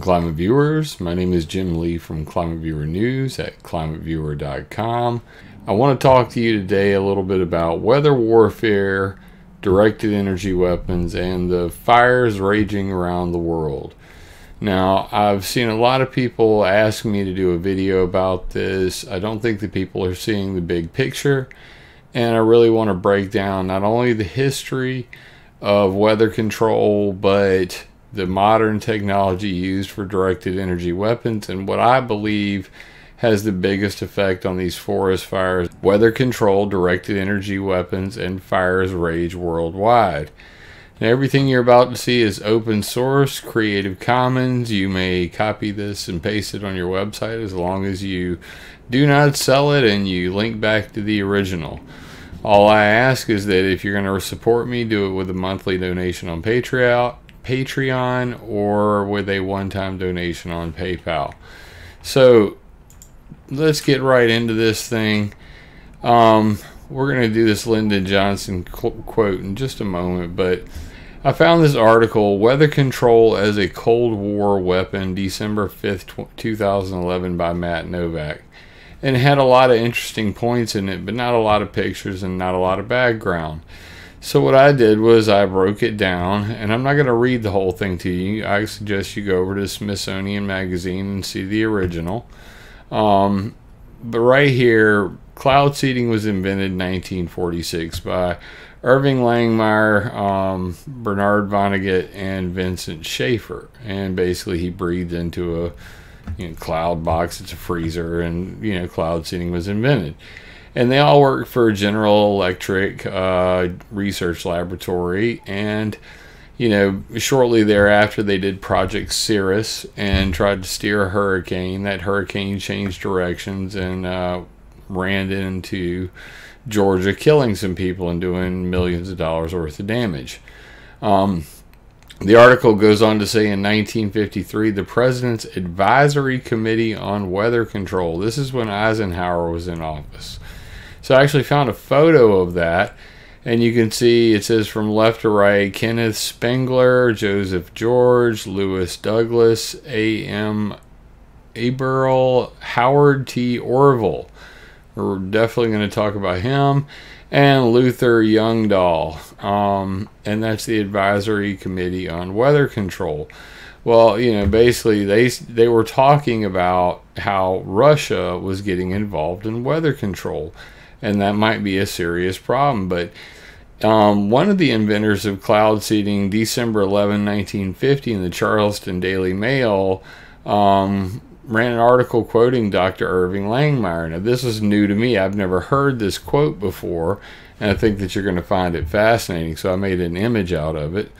Climate Viewers. My name is Jim Lee from Climate Viewer News at climateviewer.com. I want to talk to you today a little bit about weather warfare, directed energy weapons, and the fires raging around the world. Now, I've seen a lot of people ask me to do a video about this. I don't think the people are seeing the big picture, and I really want to break down not only the history of weather control, but the modern technology used for directed energy weapons and what I believe has the biggest effect on these forest fires. Weather control, directed energy weapons, and fires rage worldwide. Now, everything you're about to see is open source, Creative Commons. You may copy this and paste it on your website as long as you do not sell it and you link back to the original. All I ask is that if you're going to support me, do it with a monthly donation on Patreon, Patreon or with a one-time donation on PayPal. So let's get right into this thing. Um, we're going to do this Lyndon Johnson quote in just a moment, but I found this article, Weather Control as a Cold War Weapon, December 5th, 2011 by Matt Novak and it had a lot of interesting points in it, but not a lot of pictures and not a lot of background. So what I did was I broke it down, and I'm not going to read the whole thing to you. I suggest you go over to Smithsonian Magazine and see the original. Um, but right here, cloud seeding was invented in 1946 by Irving Langmuir, um, Bernard Vonnegut, and Vincent Schaefer. And basically, he breathed into a you know, cloud box, it's a freezer, and you know, cloud seeding was invented. And they all work for General Electric uh, Research Laboratory, and you know, shortly thereafter, they did Project Cirrus and tried to steer a hurricane. That hurricane changed directions and uh, ran into Georgia, killing some people and doing millions of dollars worth of damage. Um, the article goes on to say in 1953, the President's Advisory Committee on Weather Control. This is when Eisenhower was in office. So I actually found a photo of that, and you can see it says from left to right Kenneth Spengler, Joseph George, Lewis Douglas, A.M. Aberle, Howard T. Orville. We're definitely going to talk about him and Luther Youngdahl, um, and that's the Advisory Committee on Weather Control. Well, you know, basically they they were talking about how Russia was getting involved in weather control, and that might be a serious problem. But um, one of the inventors of cloud seeding, December 11, 1950, in the Charleston Daily Mail, um, ran an article quoting Dr. Irving Langmuir. Now, this is new to me. I've never heard this quote before, and I think that you're going to find it fascinating. So I made an image out of it.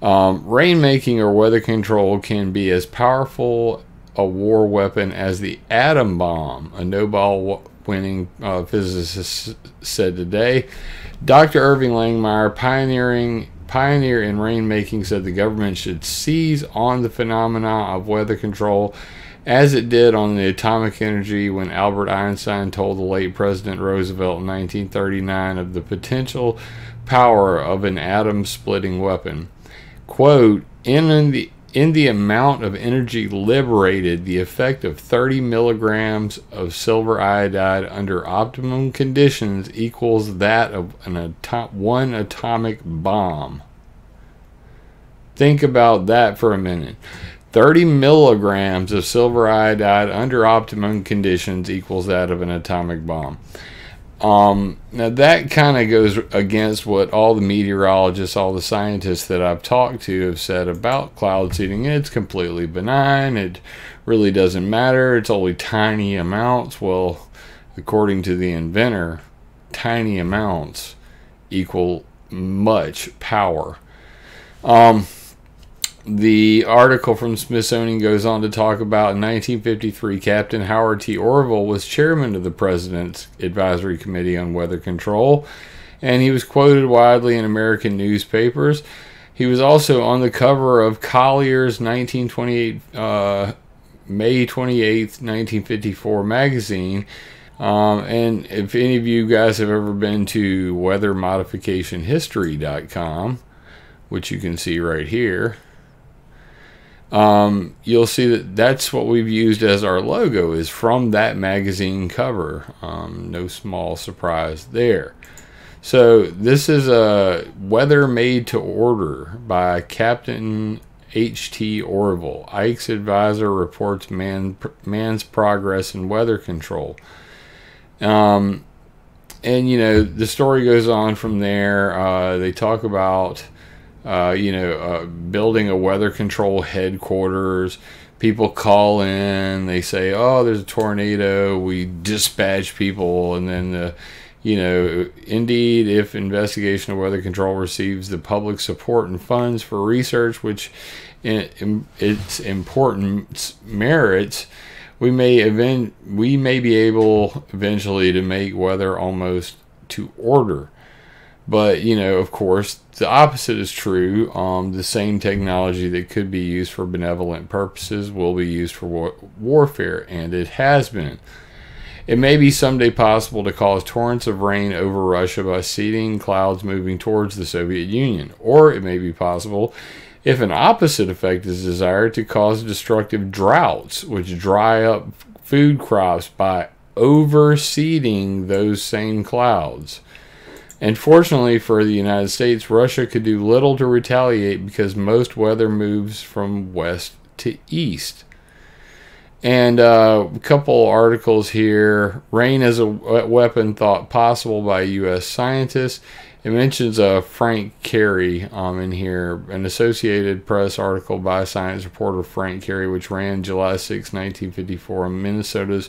Um, rainmaking or weather control can be as powerful a war weapon as the atom bomb, a Nobel winning uh, physicist said today. Dr. Irving Langmuir, pioneering pioneer in rainmaking, said the government should seize on the phenomena of weather control as it did on the atomic energy when Albert Einstein told the late President Roosevelt in 1939 of the potential power of an atom splitting weapon. Quote, in the in the amount of energy liberated, the effect of 30 milligrams of silver iodide under optimum conditions equals that of an atom- one atomic bomb. Think about that for a minute. 30 milligrams of silver iodide under optimum conditions equals that of an atomic bomb. Um, now that kind of goes against what all the meteorologists, all the scientists that I've talked to have said about cloud seeding. It's completely benign. It really doesn't matter. It's only tiny amounts. Well, according to the inventor, tiny amounts equal much power. Um, the article from Smithsonian goes on to talk about in 1953, Captain Howard T. Orville was chairman of the President's Advisory Committee on Weather Control, and he was quoted widely in American newspapers. He was also on the cover of Collier's 1928, uh, May 28, 1954 magazine. Um, and if any of you guys have ever been to weathermodificationhistory.com, which you can see right here, um, you'll see that that's what we've used as our logo is from that magazine cover. Um, no small surprise there. So this is a weather made to order by Captain H.T. Orville. Ike's advisor reports man, man's progress in weather control. Um, and you know the story goes on from there. Uh, they talk about uh, you know, uh, building a weather control headquarters. People call in, they say, "Oh, there's a tornado." We dispatch people, and then the, you know, indeed, if investigation of weather control receives the public support and funds for research, which in, its important merits, we may event we may be able eventually to make weather almost to order. But, you know, of course, the opposite is true. Um, the same technology that could be used for benevolent purposes will be used for war- warfare, and it has been. It may be someday possible to cause torrents of rain over Russia by seeding clouds moving towards the Soviet Union, or it may be possible, if an opposite effect is desired, to cause destructive droughts, which dry up food crops by overseeding those same clouds. And fortunately for the United States, Russia could do little to retaliate because most weather moves from west to east. And uh, a couple articles here. Rain as a weapon thought possible by U.S. scientists. It mentions uh, Frank Carey um, in here, an Associated Press article by science reporter Frank Carey, which ran July 6, 1954, in Minnesota's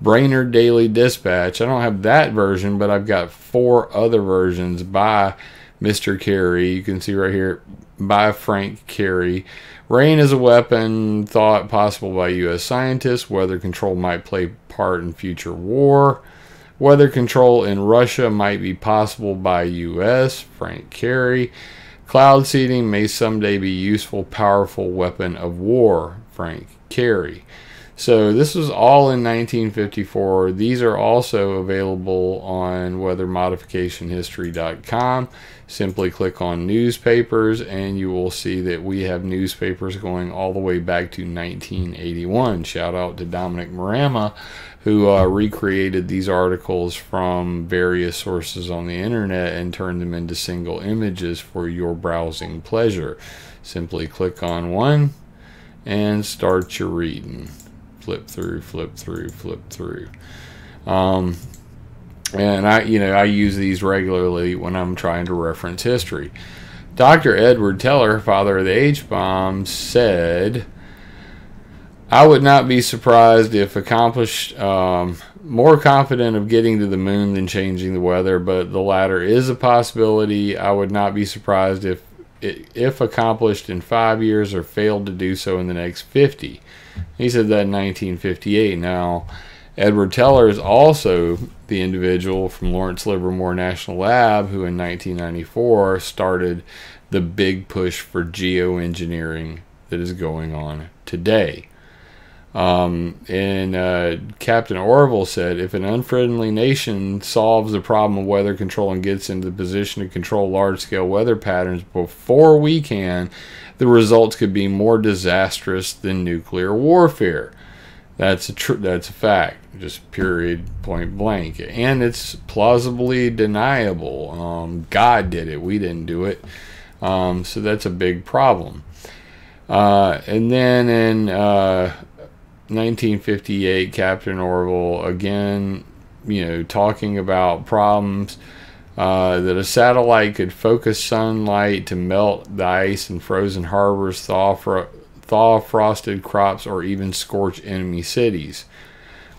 Brainerd Daily Dispatch. I don't have that version, but I've got four other versions by Mr. Carey. You can see right here by Frank Carey. Rain is a weapon thought possible by U.S. scientists. Weather control might play part in future war. Weather control in Russia might be possible by U.S. Frank Carey. Cloud seeding may someday be useful, powerful weapon of war. Frank Carey. So this was all in 1954. These are also available on weathermodificationhistory.com. Simply click on newspapers and you will see that we have newspapers going all the way back to 1981. Shout out to Dominic Marama who uh, recreated these articles from various sources on the internet and turned them into single images for your browsing pleasure. Simply click on one and start your reading flip through, flip through, flip through. Um, and I, you know, I use these regularly when I'm trying to reference history. Dr. Edward Teller, father of the H bomb, said, I would not be surprised if accomplished, um, more confident of getting to the moon than changing the weather, but the latter is a possibility. I would not be surprised if, if accomplished in five years or failed to do so in the next 50. He said that in 1958. Now, Edward Teller is also the individual from Lawrence Livermore National Lab who in 1994 started the big push for geoengineering that is going on today. Um, and uh, Captain Orville said if an unfriendly nation solves the problem of weather control and gets into the position to control large scale weather patterns before we can, the results could be more disastrous than nuclear warfare. That's a tr- that's a fact, just period, point blank, and it's plausibly deniable. Um, God did it; we didn't do it, um, so that's a big problem. Uh, and then in uh, 1958, Captain Orville again, you know, talking about problems uh, that a satellite could focus sunlight to melt the ice in frozen harbors, thaw, thaw frosted crops, or even scorch enemy cities.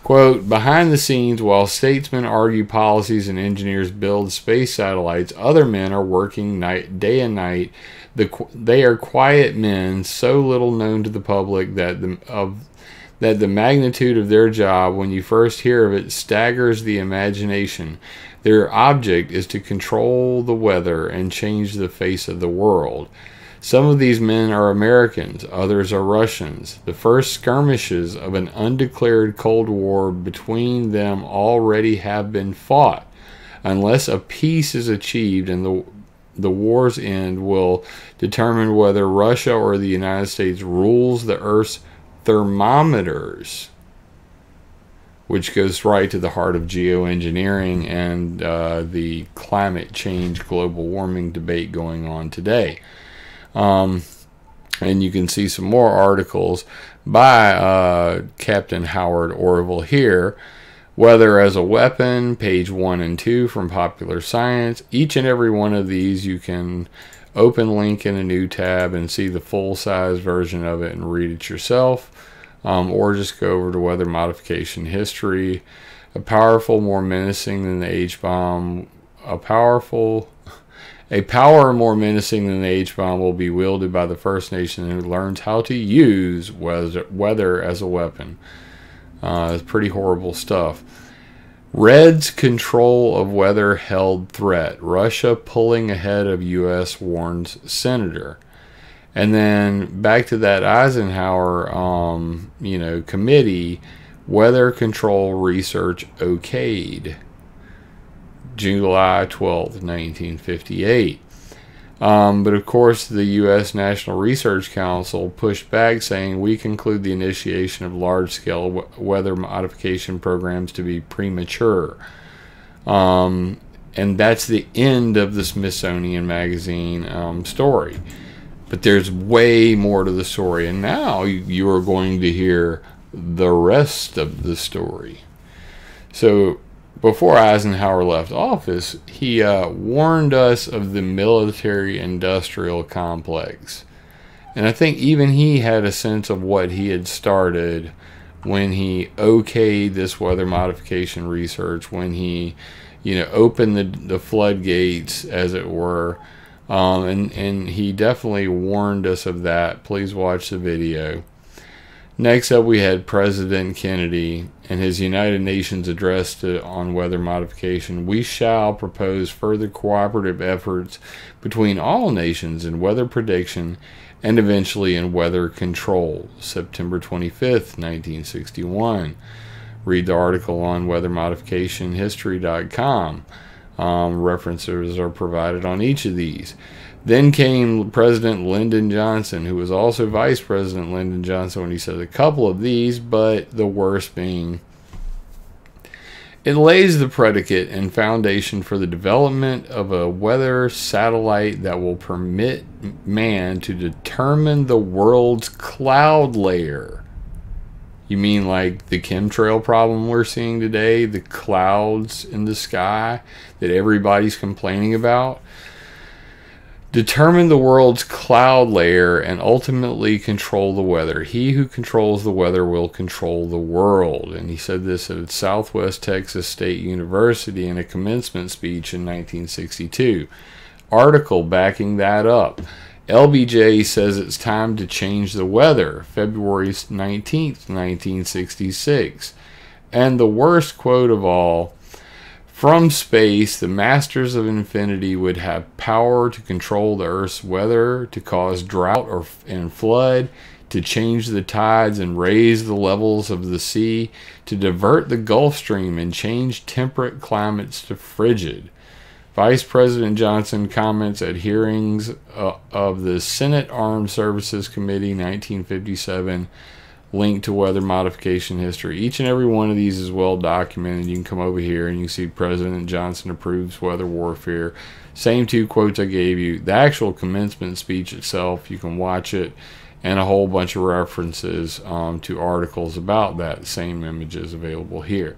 Quote, behind the scenes, while statesmen argue policies and engineers build space satellites, other men are working night, day and night. The, they are quiet men, so little known to the public that the, of that the magnitude of their job, when you first hear of it, staggers the imagination. Their object is to control the weather and change the face of the world. Some of these men are Americans, others are Russians. The first skirmishes of an undeclared Cold War between them already have been fought. Unless a peace is achieved and the the war's end will determine whether Russia or the United States rules the Earth's thermometers, which goes right to the heart of geoengineering and uh, the climate change, global warming debate going on today. Um, and you can see some more articles by uh, Captain Howard Orville here. Weather as a Weapon, page 1 and 2 from Popular Science. Each and every one of these you can open link in a new tab and see the full size version of it and read it yourself. Um, or just go over to Weather Modification History. A powerful, more menacing than the H bomb. A powerful a power more menacing than the H bomb will be wielded by the First Nation who learns how to use weather, weather as a weapon. Uh, it's pretty horrible stuff. Red's control of weather held threat. Russia pulling ahead of U.S. warns senator. And then back to that Eisenhower, um, you know, committee, weather control research okayed. July 12, 1958. Um, but of course, the U.S. National Research Council pushed back, saying we conclude the initiation of large scale weather modification programs to be premature. Um, and that's the end of the Smithsonian Magazine um, story. But there's way more to the story, and now you, are going to hear the rest of the story. So, before Eisenhower left office, he uh, warned us of the military industrial complex. And I think even he had a sense of what he had started when he okayed this weather modification research, when he, you know, opened the, the floodgates, as it were. Um, and, and he definitely warned us of that. Please watch the video. Next up, we had President Kennedy and his United Nations address to, on weather modification. We shall propose further cooperative efforts between all nations in weather prediction and eventually in weather control. September 25th, 1961. Read the article on weathermodificationhistory.com. Um, references are provided on each of these. Then came President Lyndon Johnson, who was also Vice President Lyndon Johnson when he said a couple of these, but the worst being it lays the predicate and foundation for the development of a weather satellite that will permit man to determine the world's cloud layer. You mean like the chemtrail problem we're seeing today, the clouds in the sky that everybody's complaining about? determine the world's cloud layer and ultimately control the weather. He who controls the weather will control the world. And he said this at Southwest Texas State University in a commencement speech in 1962. Article backing that up. LBJ says it's time to change the weather, February 19th, 1966. And the worst quote of all from space, the Masters of Infinity would have power to control the Earth's weather, to cause drought or and flood, to change the tides and raise the levels of the sea, to divert the Gulf Stream and change temperate climates to frigid. Vice President Johnson comments at hearings uh, of the Senate Armed Services Committee 1957 link to weather modification history. Each and every one of these is well documented. You can come over here and you see President Johnson approves weather warfare. Same two quotes I gave you. The actual commencement speech itself, you can watch it, and a whole bunch of references um, to articles about that. Same images available here.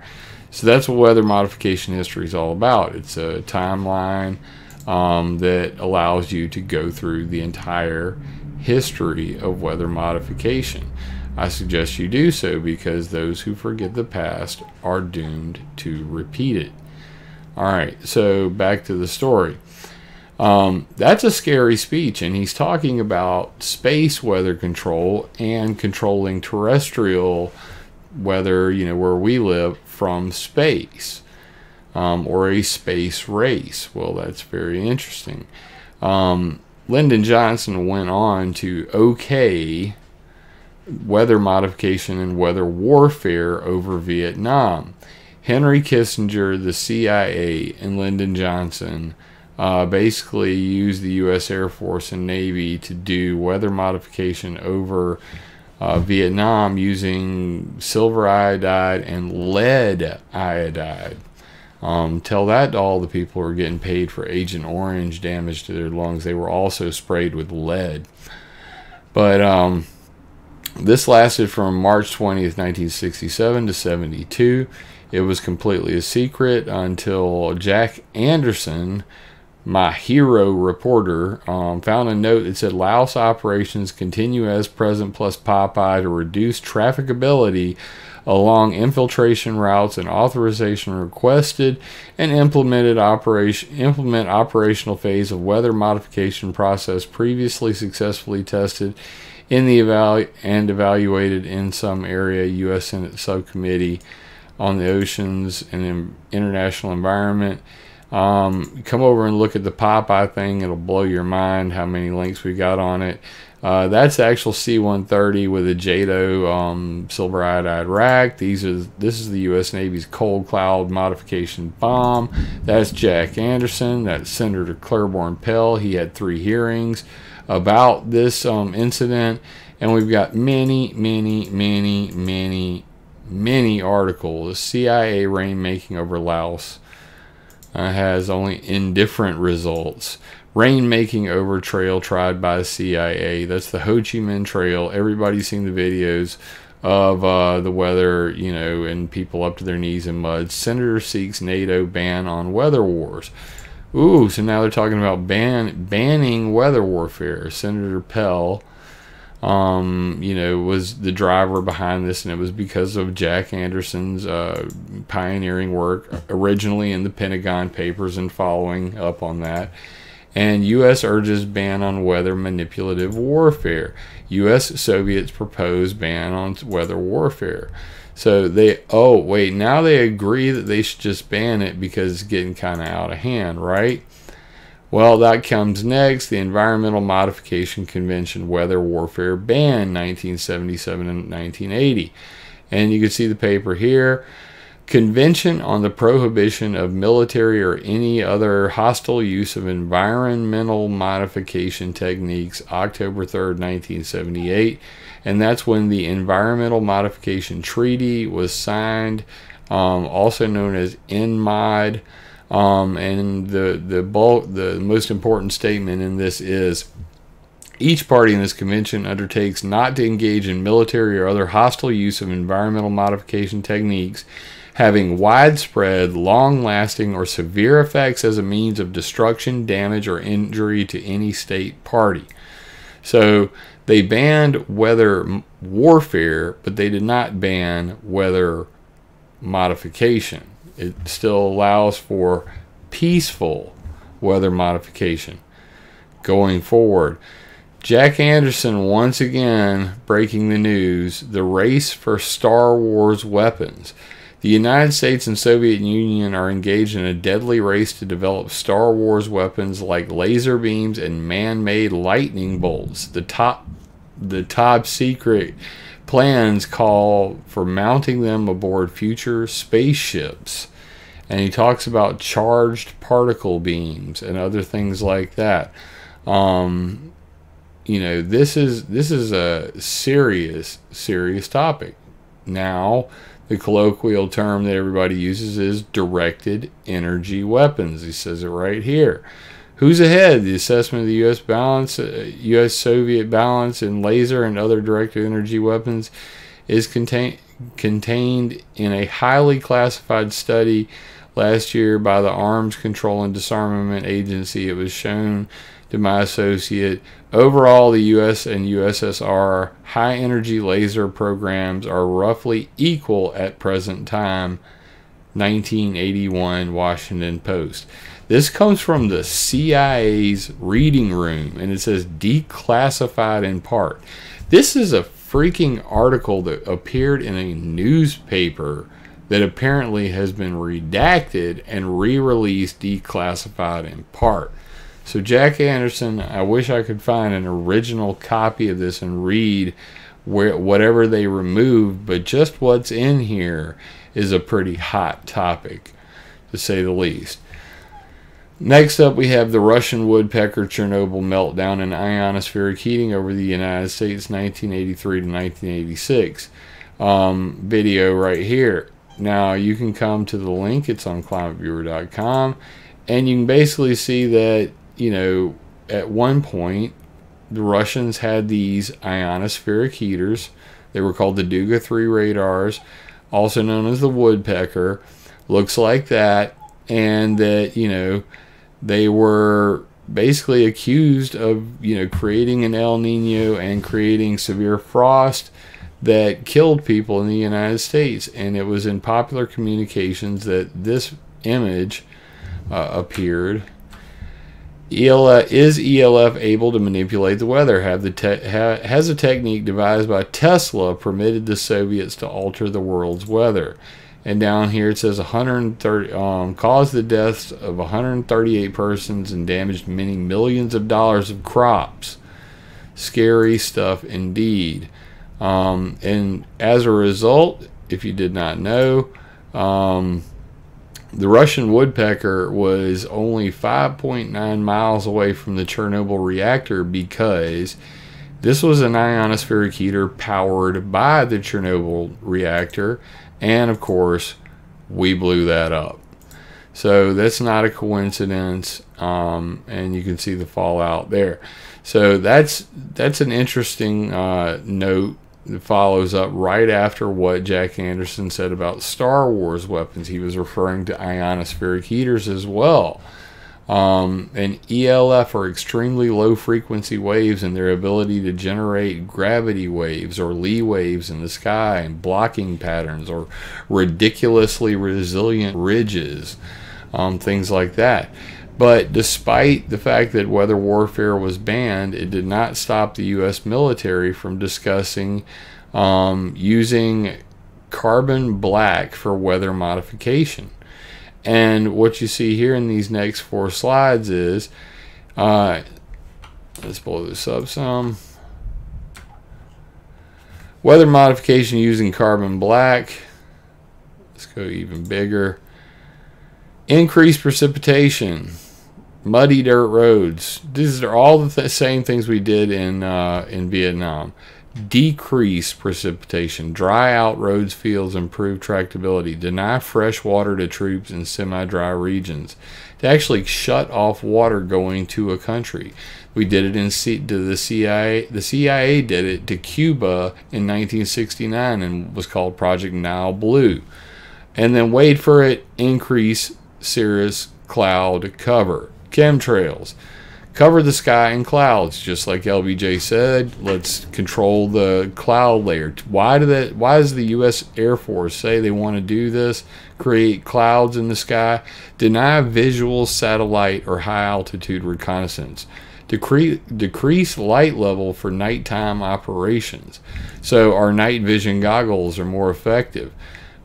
So that's what weather modification history is all about. It's a timeline um, that allows you to go through the entire history of weather modification. I suggest you do so because those who forget the past are doomed to repeat it. All right, so back to the story. Um, that's a scary speech, and he's talking about space weather control and controlling terrestrial weather, you know, where we live from space um, or a space race. Well, that's very interesting. Um, Lyndon Johnson went on to okay weather modification and weather warfare over Vietnam. Henry Kissinger, the CIA, and Lyndon Johnson uh, basically used the U.S. Air Force and Navy to do weather modification over uh, Vietnam using silver iodide and lead iodide. Um, tell that to all the people who are getting paid for Agent Orange damage to their lungs. They were also sprayed with lead. But um, this lasted from March 20th, 1967 to 72. It was completely a secret until Jack Anderson, my hero reporter, um, found a note that said Laos operations continue as present plus Popeye to reduce trafficability along infiltration routes and authorization requested and implemented operation implement operational phase of weather modification process previously successfully tested in the evalu- and evaluated in some area U.S. Senate subcommittee on the oceans and international environment. Um, come over and look at the Popeye thing; it'll blow your mind how many links we got on it. Uh, that's the actual C-130 with a JATO um, silver iodide rack. These are this is the U.S. Navy's cold cloud modification bomb. That's Jack Anderson. That's Senator Claiborne Pell. He had three hearings about this um, incident, and we've got many, many, many, many, many articles. CIA rainmaking over Laos uh, has only indifferent results rainmaking over trail tried by CIA. That's the Ho Chi Minh Trail. Everybody's seen the videos of uh, the weather, you know, and people up to their knees in mud. Senator seeks NATO ban on weather wars. Ooh, so now they're talking about ban banning weather warfare. Senator Pell, um, you know, was the driver behind this, and it was because of Jack Anderson's uh, pioneering work originally in the Pentagon Papers and following up on that and U.S. urges ban on weather manipulative warfare. U.S. Soviets propose ban on weather warfare. So they, oh, wait, now they agree that they should just ban it because it's getting kind of out of hand, right? Well, that comes next. The Environmental Modification Convention Weather Warfare Ban 1977 and 1980. And you can see the paper here. Convention on the Prohibition of Military or Any Other Hostile Use of Environmental Modification Techniques, October 3rd, 1978. And that's when the Environmental Modification Treaty was signed, um, also known as ENMOD. Um, and the, the, bulk, the most important statement in this is each party in this convention undertakes not to engage in military or other hostile use of environmental modification techniques having widespread, long lasting, or severe effects as a means of destruction, damage, or injury to any state party. So they banned weather warfare, but they did not ban weather modification. It still allows for peaceful weather modification. Going forward, Jack Anderson once again breaking the news the race for Star Wars weapons. The United States and Soviet Union are engaged in a deadly race to develop Star Wars weapons like laser beams and man-made lightning bolts. The top the top secret plans call for mounting them aboard future spaceships. And he talks about charged particle beams and other things like that. Um, you know, this is this is a serious serious topic. Now, the colloquial term that everybody uses is directed energy weapons. He says it right here. Who's ahead? The assessment of the U.S. balance, uh, U.S. Soviet balance in laser and other directed energy weapons is contain, contained in a highly classified study last year by the Arms Control and Disarmament Agency. It was shown to my associate. Overall, the US and USSR high energy laser programs are roughly equal at present time. 1981 Washington Post. This comes from the CIA's reading room and it says declassified in part. This is a freaking article that appeared in a newspaper that apparently has been redacted and re released declassified in part. So, Jack Anderson, I wish I could find an original copy of this and read where whatever they removed, but just what's in here is a pretty hot topic, to say the least. Next up, we have the Russian woodpecker Chernobyl meltdown and ionospheric heating over the United States 1983 to 1986 um, video right here. Now, you can come to the link, it's on climateviewer.com, and you can basically see that, you know, at one point, the Russians had these ionospheric heaters. They were called the Duga 3 radars, also known as the woodpecker. Looks like that, and that, you know, they were basically accused of, you know, creating an El Nino and creating severe frost that killed people in the United States. And it was in popular communications that this image uh, appeared. ELF, is ELF able to manipulate the weather? Have the ha, has a technique devised by Tesla permitted the Soviets to alter the world's weather? And down here it says 130 um, caused the deaths of 138 persons and damaged many millions of dollars of crops. Scary stuff indeed. Um, and as a result, if you did not know, um, the Russian woodpecker was only 5.9 miles away from the Chernobyl reactor because this was an ionospheric heater powered by the Chernobyl reactor and of course, we blew that up. So that's not a coincidence, um, and you can see the fallout there. So that's that's an interesting uh, note follows up right after what Jack Anderson said about Star Wars weapons. He was referring to ionospheric heaters as well. Um, and ELF are extremely low frequency waves and their ability to generate gravity waves or Lee waves in the sky and blocking patterns or ridiculously resilient ridges, um, things like that. But despite the fact that weather warfare was banned, it did not stop the U.S. military from discussing um, using carbon black for weather modification. And what you see here in these next four slides is, uh, let's blow this up some. Weather modification using carbon black. Let's go even bigger. Increased precipitation. Muddy dirt roads. These are all the th same things we did in uh, in Vietnam decrease precipitation, dry out roads, fields, improve tractability, deny fresh water to troops in semi-dry regions, to actually shut off water going to a country. We did it in C- to the CIA. The CIA did it to Cuba in 1969 and was called Project Nile Blue. And then wait for it, increase cirrus cloud cover, chemtrails cover the sky in clouds, just like LBJ said. Let's control the cloud layer. Why do that? Why does the U.S. Air Force say they want to do this? Create clouds in the sky, deny visual satellite or high altitude reconnaissance, decrease decrease light level for nighttime operations, so our night vision goggles are more effective.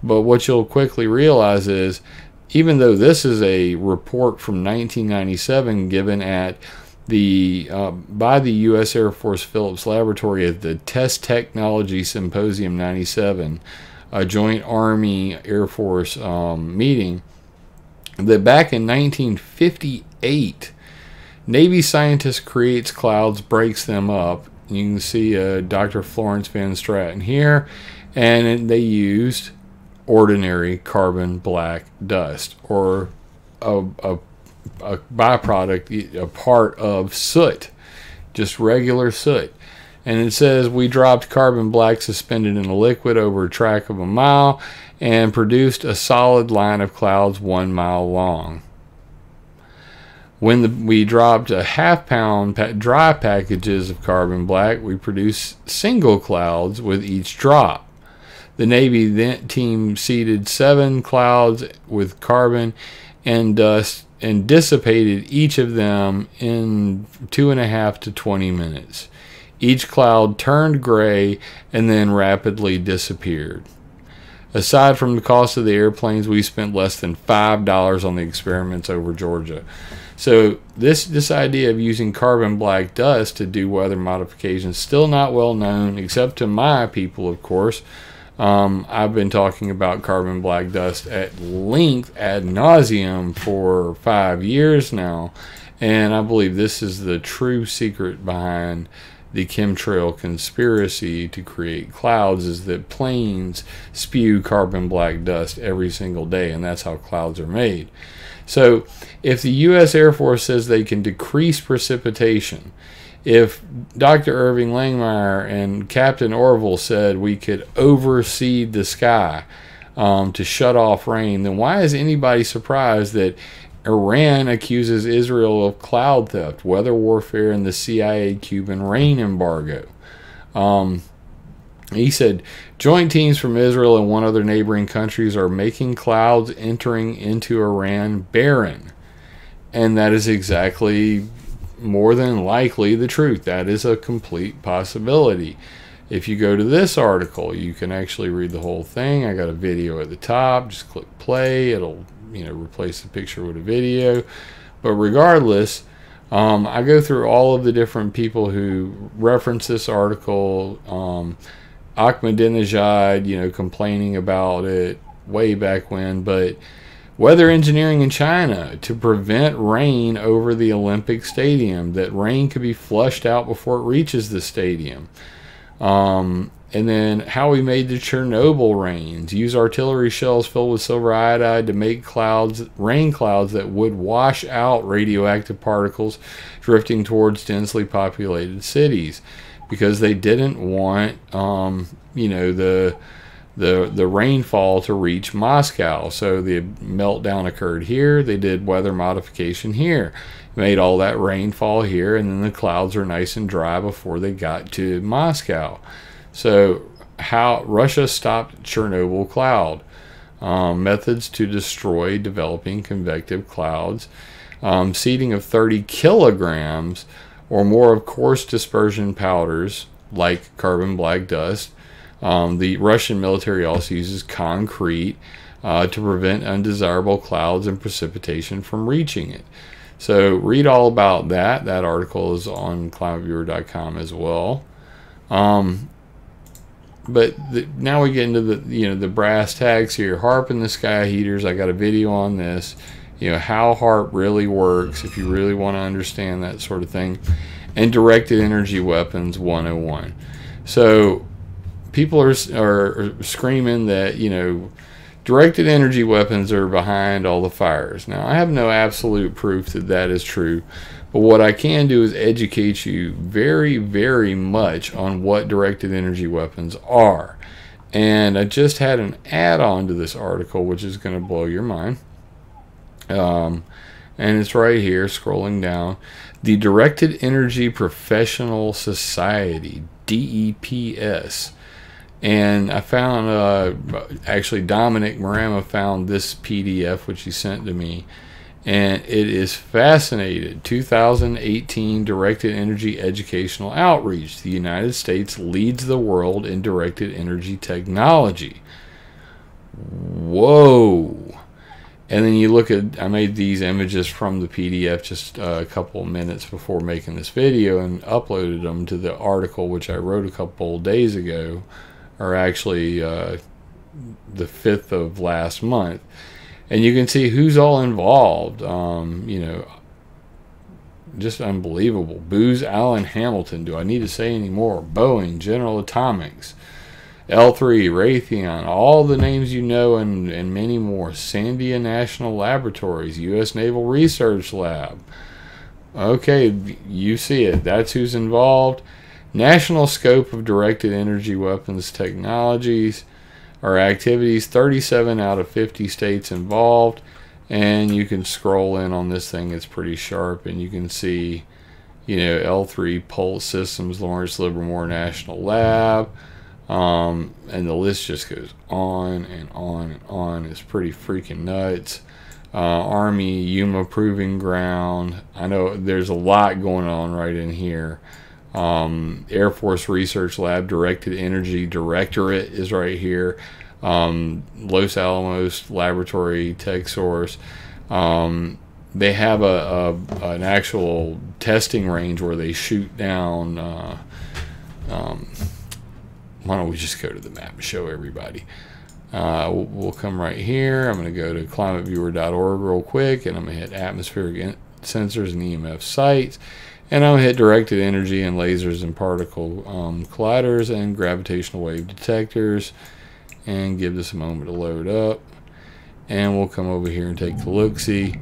But what you'll quickly realize is even though this is a report from 1997 given at the uh, by the U.S. Air Force Phillips Laboratory at the Test Technology Symposium 97, a joint Army Air Force um, meeting, that back in 1958, Navy scientists creates clouds, breaks them up. You can see uh, Dr. Florence Van Straten here, and they used ordinary carbon black dust or a, a, a byproduct, a part of soot, just regular soot. And it says we dropped carbon black suspended in a liquid over a track of a mile and produced a solid line of clouds one mile long. When the, we dropped a half pound pa dry packages of carbon black, we produced single clouds with each drop. The Navy then team seeded seven clouds with carbon and uh, dust and dissipated each of them in two and a half to 20 minutes. Each cloud turned gray and then rapidly disappeared. Aside from the cost of the airplanes, we spent less than $5 on the experiments over Georgia. So this this idea of using carbon black dust to do weather modifications still not well known, except to my people, of course. Um, I've been talking about carbon black dust at length ad nauseum for five years now, and I believe this is the true secret behind the chemtrail conspiracy to create clouds is that planes spew carbon black dust every single day, and that's how clouds are made. So, if the U.S. Air Force says they can decrease precipitation, if Dr. Irving Langmuir and Captain Orville said we could overseed the sky um, to shut off rain, then why is anybody surprised that Iran accuses Israel of cloud theft, weather warfare, and the CIA Cuban rain embargo? Um, he said joint teams from Israel and one other neighboring countries are making clouds entering into Iran barren. And that is exactly more than likely the truth. That is a complete possibility. If you go to this article, you can actually read the whole thing. I got a video at the top. Just click play. It'll, you know, replace the picture with a video. But regardless, um, I go through all of the different people who reference this article. Um, Ahmadinejad, you know, complaining about it way back when, but weather engineering in China to prevent rain over the Olympic Stadium, that rain could be flushed out before it reaches the stadium. Um, and then how we made the Chernobyl rains. Use artillery shells filled with silver iodide to make clouds, rain clouds that would wash out radioactive particles drifting towards densely populated cities because they didn't want, um, you know, the the the rainfall to reach Moscow. So the meltdown occurred here. They did weather modification here, made all that rainfall here, and then the clouds are nice and dry before they got to Moscow. So how Russia stopped Chernobyl cloud um, methods to destroy developing convective clouds. Um, seeding of 30 kilograms or more of coarse dispersion powders like carbon black dust um, the Russian military also uses concrete uh, to prevent undesirable clouds and precipitation from reaching it. So read all about that. That article is on climateviewer.com as well. Um, but the, now we get into the you know the brass tags here. HAARP and the sky heaters. I got a video on this. You know how HAARP really works if you really want to understand that sort of thing. And directed energy weapons 101. So people are, are screaming that, you know, directed energy weapons are behind all the fires. Now, I have no absolute proof that that is true, but what I can do is educate you very, very much on what directed energy weapons are. And I just had an add on to this article, which is going to blow your mind. Um, and it's right here, scrolling down. The Directed Energy Professional Society, DEPS and I found, uh, actually, Dominic Marama found this PDF, which he sent to me, and it is fascinating. 2018 Directed Energy Educational Outreach. The United States leads the world in directed energy technology. Whoa. And then you look at, I made these images from the PDF just a couple minutes before making this video and uploaded them to the article, which I wrote a couple days ago are actually uh, the 5th of last month. And you can see who's all involved. Um, you know, just unbelievable. Booz Allen Hamilton. Do I need to say any more? Boeing, General Atomics, L3, Raytheon, all the names you know, and, and many more. Sandia National Laboratories, U.S. Naval Research Lab. Okay, you see it. That's who's involved. National scope of directed energy weapons technologies or activities 37 out of 50 states involved. And you can scroll in on this thing. It's pretty sharp. And you can see you know L3 Pulse Systems Lawrence Livermore National Lab. Um, and the list just goes on and on and on. It's pretty freaking nuts. Uh, Army Yuma Proving Ground. I know there's a lot going on right in here um, Air Force Research Lab Directed Energy Directorate is right here. Um, Los Alamos Laboratory Tech Source. Um, they have a, a, an actual testing range where they shoot down uh, um, why don't we just go to the map and show everybody? Uh, we'll, we'll, come right here. I'm going to go to climateviewer.org real quick, and I'm going to hit atmospheric sensors and EMF sites. And I'll hit directed energy and lasers and particle um, colliders and gravitational wave detectors and give this a moment to load up. And we'll come over here and take the look-see.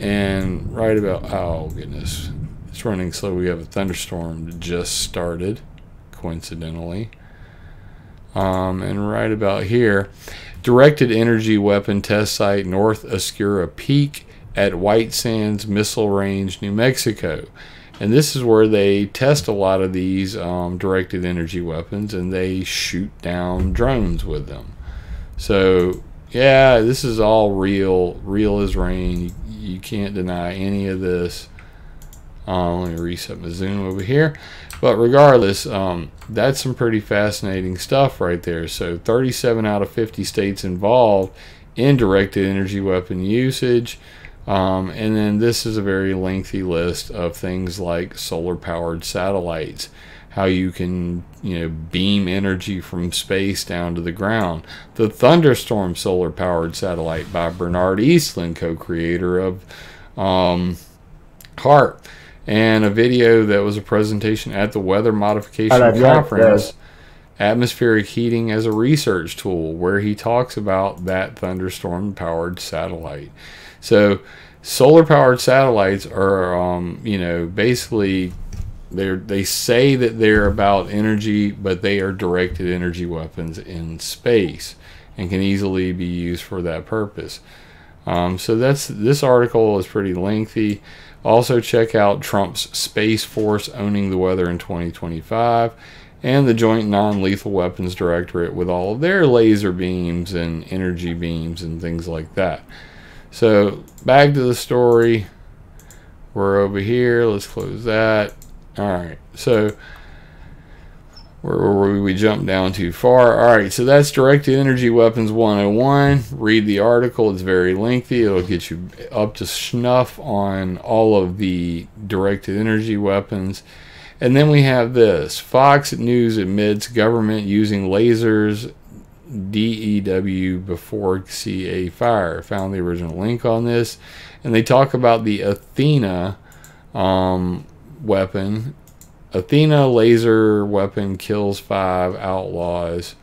And right about, oh goodness, it's running slow. We have a thunderstorm that just started, coincidentally. Um, and right about here, directed energy weapon test site North Oscura Peak at White Sands Missile Range, New Mexico. And this is where they test a lot of these um, directed energy weapons and they shoot down drones with them. So, yeah, this is all real, real as rain. You, you can't deny any of this. Uh, let me reset my zoom over here. But regardless, um, that's some pretty fascinating stuff right there. So 37 out of 50 states involved in directed energy weapon usage. Um, and then this is a very lengthy list of things like solar powered satellites, how you can, you know, beam energy from space down to the ground. The Thunderstorm solar powered satellite by Bernard Eastlund, co creator of um, HAARP, and a video that was a presentation at the Weather Modification Conference. Atmospheric heating as a research tool where he talks about that thunderstorm powered satellite so solar powered satellites are, um, you know, basically they they say that they're about energy, but they are directed energy weapons in space and can easily be used for that purpose. Um, so that's this article is pretty lengthy. Also check out Trump's Space Force owning the weather in 2025 and the Joint Non-Lethal Weapons Directorate with all of their laser beams and energy beams and things like that. So back to the story. We're over here. Let's close that. All right. So where, where we jump down too far. All right. So that's Directed Energy Weapons 101. Read the article. It's very lengthy. It'll get you up to snuff on all of the directed energy weapons. And then we have this Fox News admits government using lasers DEW before CA fire. Found the original link on this. And they talk about the Athena um, weapon. Athena laser weapon kills five outlaws.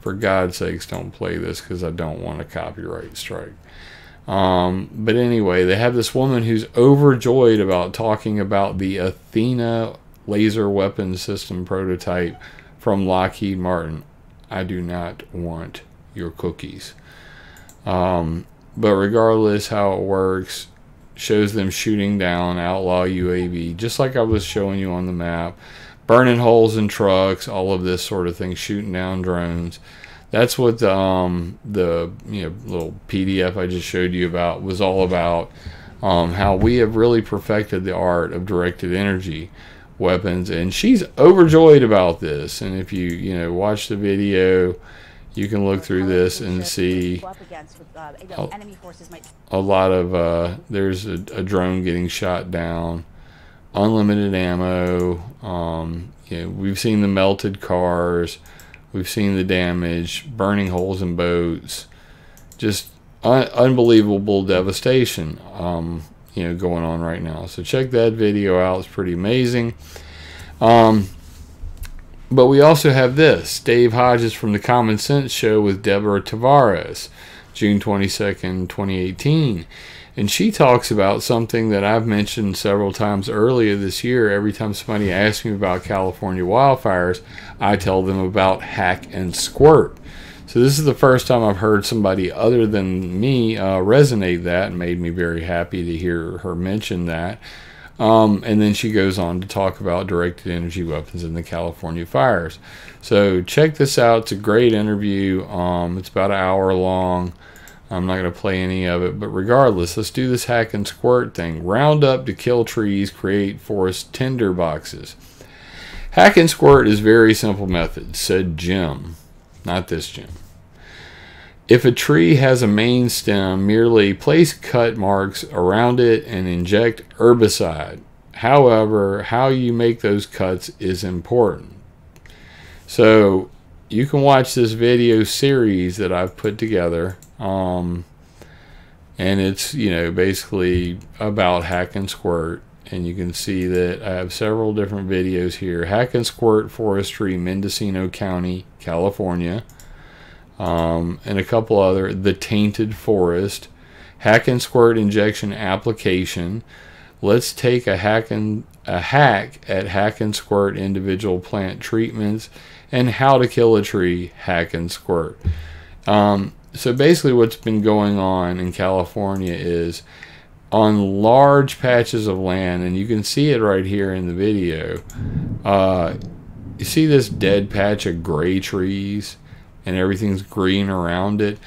For God's sakes, don't play this because I don't want a copyright strike. Um, but anyway, they have this woman who's overjoyed about talking about the Athena laser weapon system prototype from Lockheed Martin. I do not want your cookies. Um, but regardless how it works, shows them shooting down outlaw UAV, just like I was showing you on the map, burning holes in trucks, all of this sort of thing, shooting down drones. That's what the, um, the you know little PDF I just showed you about was all about. Um, how we have really perfected the art of directed energy weapons and she's overjoyed about this. And if you you know watch the video you can look through this and see a, a lot of uh, there's a, a, drone getting shot down unlimited ammo um, you know, we've seen the melted cars we've seen the damage burning holes in boats just un unbelievable devastation. Um, you know going on right now. So check that video out. It's pretty amazing. Um, but we also have this Dave Hodges from the Common Sense Show with Deborah Tavares, June 22nd, 2018. And she talks about something that I've mentioned several times earlier this year. Every time somebody asks me about California wildfires, I tell them about hack and squirt. So this is the first time I've heard somebody other than me uh, resonate that and made me very happy to hear her mention that. Um, and then she goes on to talk about directed energy weapons in the California fires. So check this out. It's a great interview. Um, it's about an hour long. I'm not going to play any of it, but regardless, let's do this hack and squirt thing. Roundup to kill trees, create forest tinder boxes. Hack and squirt is very simple method, said Jim not this Jim. If a tree has a main stem, merely place cut marks around it and inject herbicide. However, how you make those cuts is important. So you can watch this video series that I've put together. Um, and it's, you know, basically about hack and squirt. And you can see that I have several different videos here. Hack and Squirt Forestry, Mendocino County, California. Um, and a couple other. The Tainted Forest. Hack and Squirt Injection Application. Let's take a hack and a hack at hack and squirt individual plant treatments and how to kill a tree hack and squirt. Um, so basically, what's been going on in California is on large patches of land, and you can see it right here in the video. Uh, you see this dead patch of gray trees, and everything's green around it.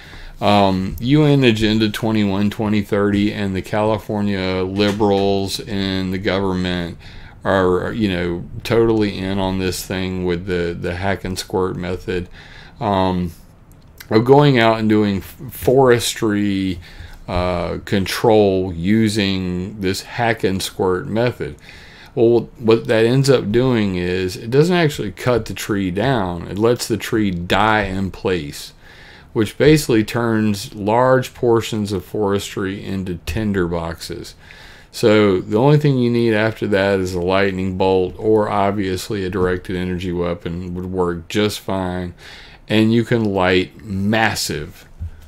Um, UN Agenda 21 2030 and the California liberals and the government are, you know, totally in on this thing with the, the hack and squirt method um, of going out and doing forestry uh, control using this hack and squirt method. Well, what that ends up doing is it doesn't actually cut the tree down, it lets the tree die in place which basically turns large portions of forestry into tinder boxes. So the only thing you need after that is a lightning bolt or obviously a directed energy weapon would work just fine. And you can light massive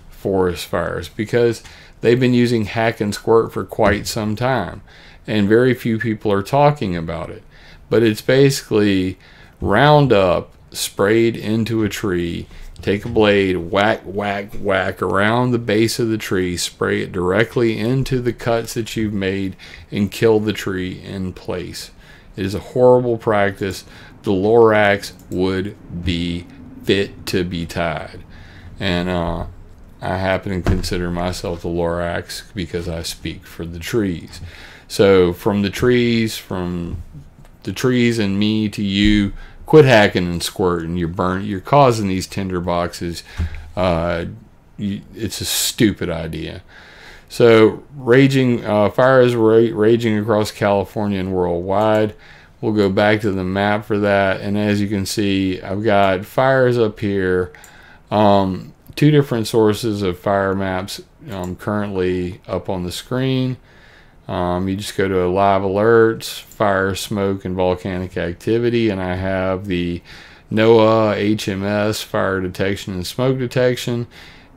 forest fires because they've been using hack and squirt for quite some time. And very few people are talking about it. But it's basically Roundup sprayed into a tree Take a blade, whack, whack, whack around the base of the tree, spray it directly into the cuts that you've made, and kill the tree in place. It is a horrible practice. The Lorax would be fit to be tied. And uh, I happen to consider myself the Lorax because I speak for the trees. So, from the trees, from the trees and me to you, quit hacking and squirting. You're burn. You're causing these tinder boxes. Uh, you, it's a stupid idea. So raging uh, fires ra- raging across California and worldwide. We'll go back to the map for that, and as you can see, I've got fires up here. Um, two different sources of fire maps um, currently up on the screen. Um, you just go to live alerts, fire, smoke, and volcanic activity, and I have the NOAA HMS fire detection and smoke detection,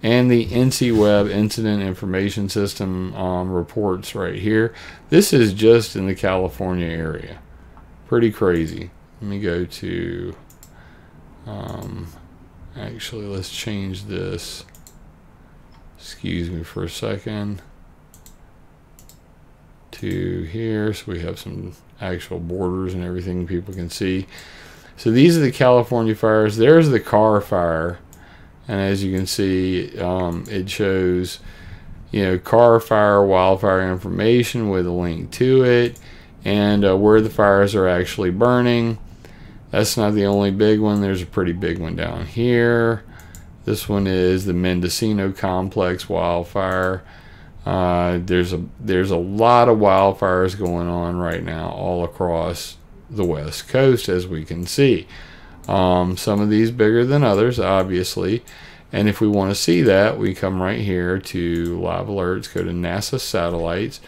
and the InciWeb incident information system um, reports right here. This is just in the California area. Pretty crazy. Let me go to. Um, actually, let's change this. Excuse me for a second to here so we have some actual borders and everything people can see. So these are the California fires. There's the car fire and as you can see um, it shows you know car fire wildfire information with a link to it and uh, where the fires are actually burning. That's not the only big one. There's a pretty big one down here. This one is the Mendocino complex wildfire uh, there's a there's a lot of wildfires going on right now all across the west coast, as we can see. Um, some of these bigger than others, obviously. And if we want to see that, we come right here to live alerts, go to NASA satellites,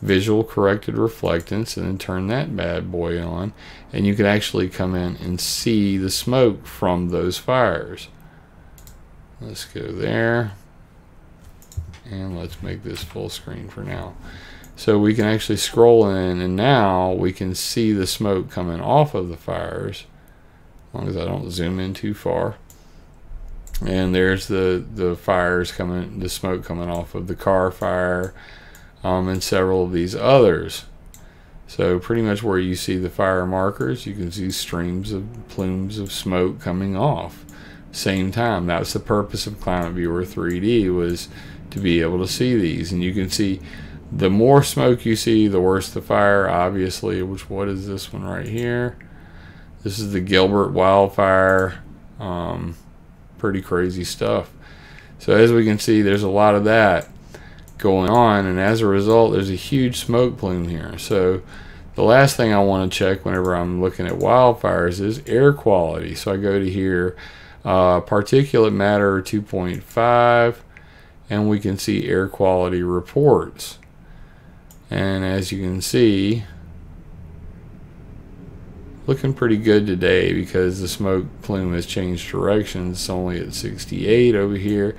visual corrected reflectance, and then turn that bad boy on. And you can actually come in and see the smoke from those fires. Let's go there and let's make this full screen for now. So we can actually scroll in and now we can see the smoke coming off of the fires as long as I don't zoom in too far. And there's the the fires coming the smoke coming off of the car fire um, and several of these others. So pretty much where you see the fire markers you can see streams of plumes of smoke coming off. Same time. That's the purpose of climate viewer 3d was to be able to see these. And you can see the more smoke you see, the worse the fire, obviously, which what is this one right here? This is the Gilbert wildfire. Um, pretty crazy stuff. So as we can see, there's a lot of that going on. And as a result, there's a huge smoke plume here. So the last thing I want to check whenever I'm looking at wildfires is air quality. So I go to here, uh, particulate matter 2.5, and we can see air quality reports. And as you can see, looking pretty good today because the smoke plume has changed directions. It's only at 68 over here,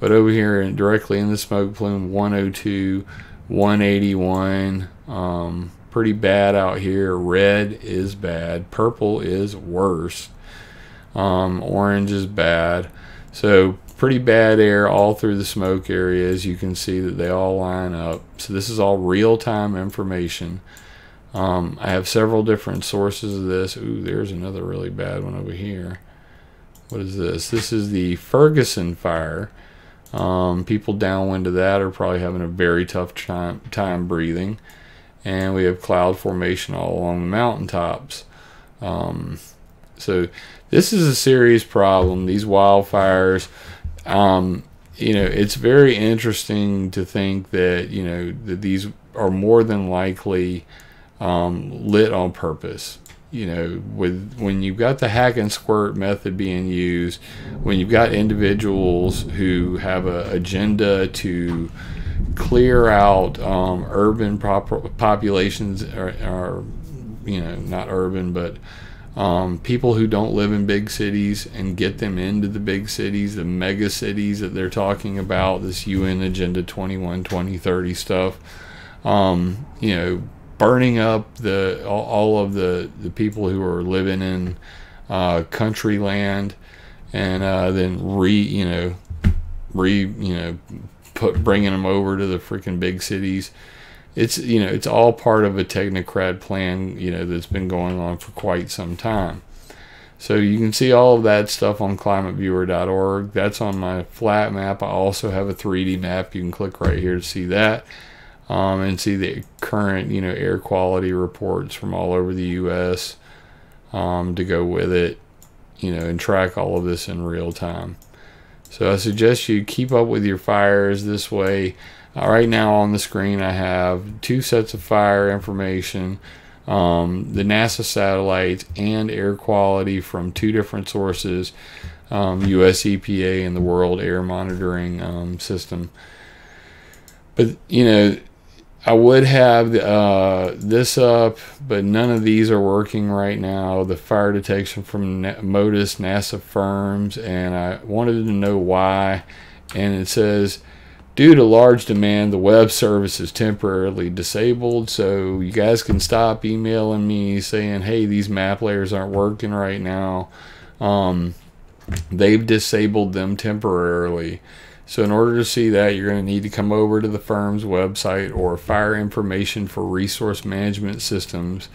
but over here and directly in the smoke plume, 102, 181. Um, pretty bad out here. Red is bad. Purple is worse. Um, orange is bad. So pretty bad air all through the smoke areas. You can see that they all line up. So this is all real-time information. Um, I have several different sources of this. Ooh, there's another really bad one over here. What is this? This is the Ferguson fire. Um, people downwind of that are probably having a very tough time, time breathing. And we have cloud formation all along the mountaintops. Um, so this is a serious problem. These wildfires, um, you know, it's very interesting to think that, you know, that these are more than likely um, lit on purpose. You know, with when you've got the hack and squirt method being used, when you've got individuals who have an agenda to clear out um, urban populations, or, or, you know, not urban, but um, people who don't live in big cities and get them into the big cities, the mega cities that they're talking about, this UN Agenda 21, 2030 stuff. Um, you know, burning up the all, of the the people who are living in uh, country land, and uh, then re you know re you know put bringing them over to the freaking big cities. It's you know it's all part of a technocrat plan you know that's been going on for quite some time. So you can see all of that stuff on climateviewer.org. That's on my flat map. I also have a 3D map. You can click right here to see that um, and see the current, you know, air quality reports from all over the U.S. Um, to go with it, you know, and track all of this in real time. So I suggest you keep up with your fires this way. Uh, right now on the screen, I have two sets of fire information. Um, the NASA satellites and air quality from two different sources, um, US EPA and the World Air Monitoring um, System. But, you know, I would have uh, this up, but none of these are working right now. The fire detection from MODIS NASA FIRMS, and I wanted to know why. And it says, due to large demand, the web service is temporarily disabled. So you guys can stop emailing me saying, hey, these map layers aren't working right now. Um, they've disabled them temporarily. So in order to see that, you're going to need to come over to the firm's website or Fire Information for Resource Management Systems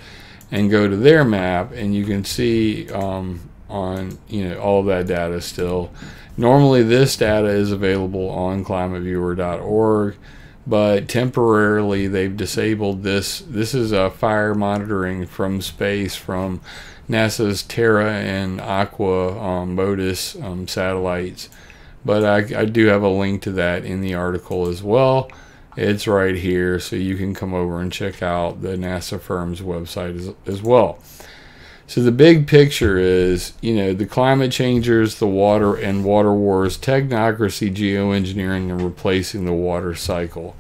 and go to their map and you can see um, on you know all that data still. Normally this data is available on climateviewer.org but temporarily they've disabled this. This is a fire monitoring from space from NASA's Terra and Aqua um, MODIS um, satellites. But I, I do have a link to that in the article as well. It's right here, so you can come over and check out the NASA firm's website as, as well. So the big picture is, you know, the climate changers, the water and water wars, technocracy, geoengineering, and replacing the water cycle.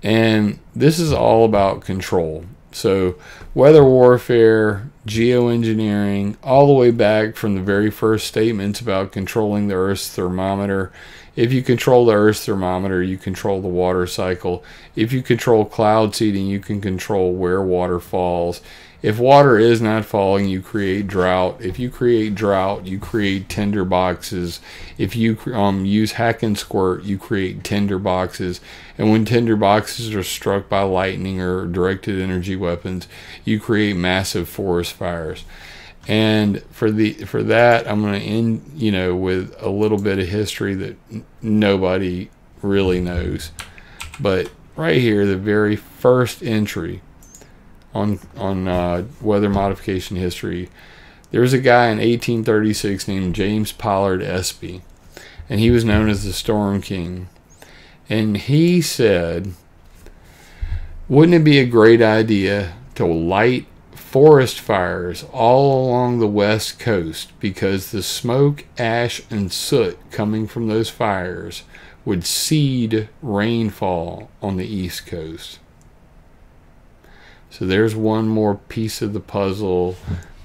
And this is all about control. So, weather warfare, geoengineering, all the way back from the very first statements about controlling the Earth's thermometer. If you control the Earth's thermometer, you control the water cycle. If you control cloud seeding, you can control where water falls. If water is not falling, you create drought. If you create drought, you create tinder boxes. If you um, use hack and squirt, you create tinder boxes. And when tinder boxes are struck by lightning or directed energy weapons, you create massive forest fires. And for the for that, I'm going to end, you know, with a little bit of history that nobody really knows. But right here, the very first entry on on uh, weather modification history. There was a guy in 1836 named James Pollard Espy, and he was known as the Storm King. And he said, "Wouldn't it be a great idea to light forest fires all along the west coast because the smoke, ash, and soot coming from those fires would seed rainfall on the east coast. So there's one more piece of the puzzle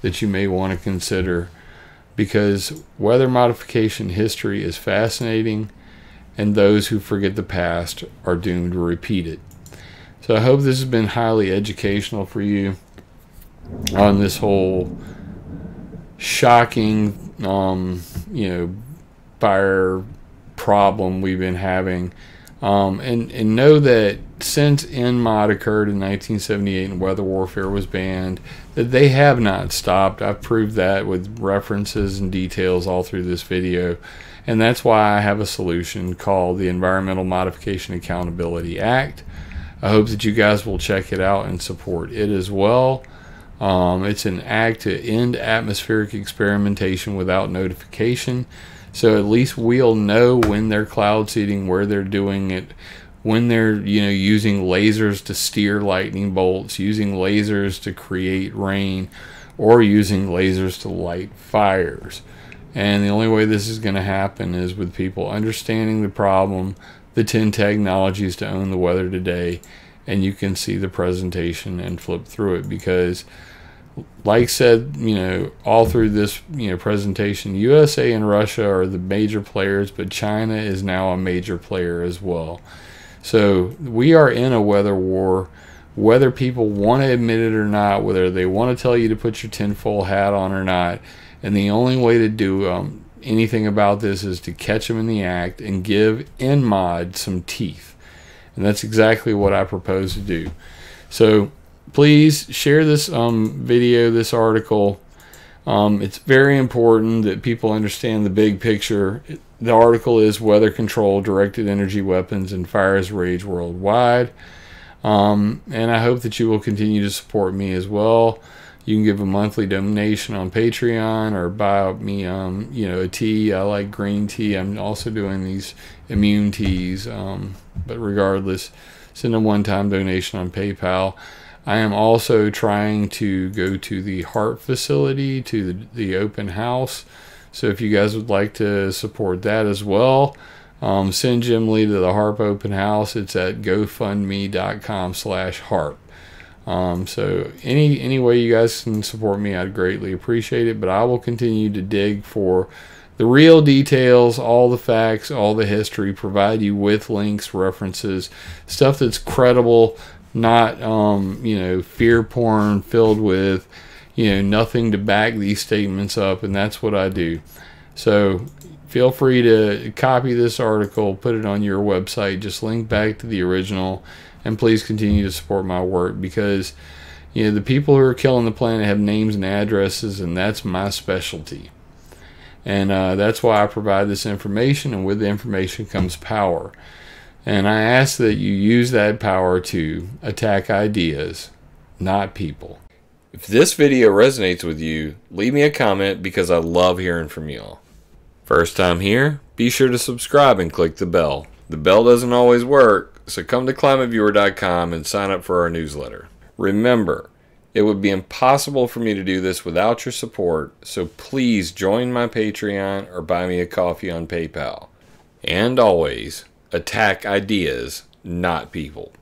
that you may want to consider because weather modification history is fascinating and those who forget the past are doomed to repeat it. So I hope this has been highly educational for you on this whole shocking, um, you know, fire problem we've been having. Um, and, and know that since EnMod occurred in 1978 and weather warfare was banned, that they have not stopped. I've proved that with references and details all through this video. And that's why I have a solution called the Environmental Modification Accountability Act. I hope that you guys will check it out and support it as well. Um, it's an act to end atmospheric experimentation without notification. So at least we'll know when they're cloud seeding, where they're doing it, when they're you know using lasers to steer lightning bolts, using lasers to create rain, or using lasers to light fires. And the only way this is going to happen is with people understanding the problem, the 10 technologies to own the weather today, and you can see the presentation and flip through it because like said, you know, all through this, you know, presentation, USA and Russia are the major players, but China is now a major player as well. So we are in a weather war. Whether people want to admit it or not, whether they want to tell you to put your tinfoil hat on or not, and the only way to do um, anything about this is to catch them in the act and give EnMod some teeth. And that's exactly what I propose to do. So please share this um, video, this article. Um, it's very important that people understand the big picture. The article is Weather Control, Directed Energy Weapons, and Fires Rage Worldwide. Um, and I hope that you will continue to support me as well. You can give a monthly donation on Patreon or buy me, um, you know, a tea. I like green tea. I'm also doing these immune teas. Um, but regardless, send a one-time donation on PayPal. I am also trying to go to the HAARP facility, to the, the open house. So if you guys would like to support that as well, um, send Jim Lee to the HAARP open house. It's at gofundme.com slash HAARP. Um, so any any way you guys can support me, I'd greatly appreciate it. But I will continue to dig for the real details, all the facts, all the history, provide you with links, references, stuff that's credible, not um, you know fear porn filled with you know nothing to back these statements up, and that's what I do. So feel free to copy this article, put it on your website, just link back to the original, and please continue to support my work because you know the people who are killing the planet have names and addresses, and that's my specialty. And uh, that's why I provide this information, and with the information comes power. And I ask that you use that power to attack ideas, not people. If this video resonates with you, leave me a comment because I love hearing from y'all. First time here, be sure to subscribe and click the bell. The bell doesn't always work, so come to climateviewer.com and sign up for our newsletter. Remember, it would be impossible for me to do this without your support, so please join my Patreon or buy me a coffee on PayPal. And always, attack ideas, not people.